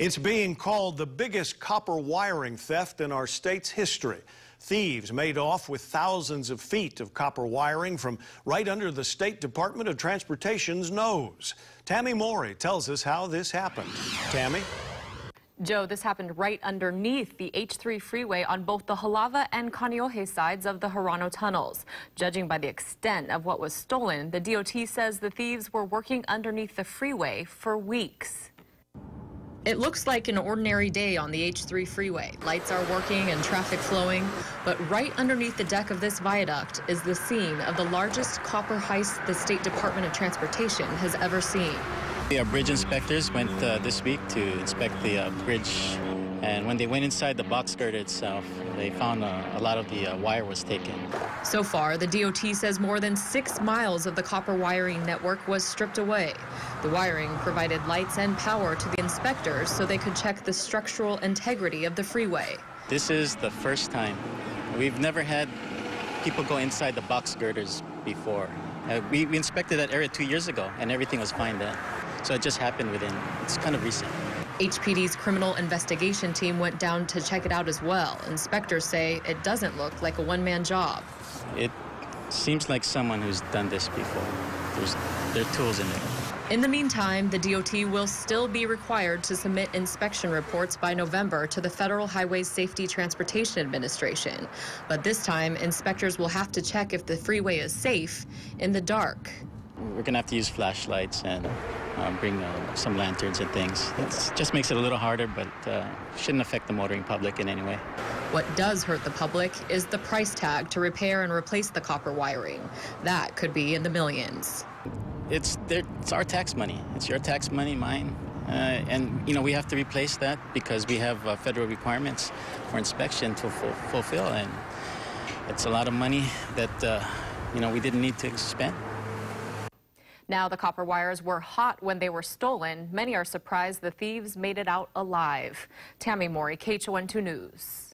It's being called the biggest copper wiring theft in our state's history. Thieves made off with thousands of feet of copper wiring from right under the State Department of Transportation's nose. Tammy Mori tells us how this happened. Tammy? Joe, this happened right underneath the H3 freeway on both the Halawa and Kaneohe sides of the Harano tunnels. Judging by the extent of what was stolen, the DOT says the thieves were working underneath the freeway for weeks. It looks like an ordinary day on the H3 freeway. Lights are working and traffic flowing, but right underneath the deck of this viaduct is the scene of the largest copper heist the State Department of Transportation has ever seen. The bridge inspectors went uh, this week to inspect the uh, bridge and when they went inside the box girder itself, they found uh, a lot of the uh, wire was taken. So far, the DOT says more than six miles of the copper wiring network was stripped away. The wiring provided lights and power to the inspectors so they could check the structural integrity of the freeway. This is the first time. We've never had people go inside the box girders before. Uh, we, we inspected that area two years ago, and everything was fine then. So it just happened within, it's kind of recent. HPD's criminal investigation team went down to check it out as well. Inspectors say it doesn't look like a one-man job. It seems like someone who's done this before. There's, there are tools in there. In the meantime, the DOT will still be required to submit inspection reports by November to the Federal Highway Safety Transportation Administration. But this time, inspectors will have to check if the freeway is safe in the dark. We're going to have to use flashlights and uh, bring uh, some lanterns and things. It just makes it a little harder, but uh, shouldn't affect the motoring public in any way. What does hurt the public is the price tag to repair and replace the copper wiring. That could be in the millions. It's, it's our tax money. It's your tax money, mine. Uh, and, you know, we have to replace that because we have uh, federal requirements for inspection to fulfill. And it's a lot of money that, uh, you know, we didn't need to spend. Now the copper wires were hot when they were stolen. Many are surprised the thieves made it out alive. Tammy Mori, KHON2 News.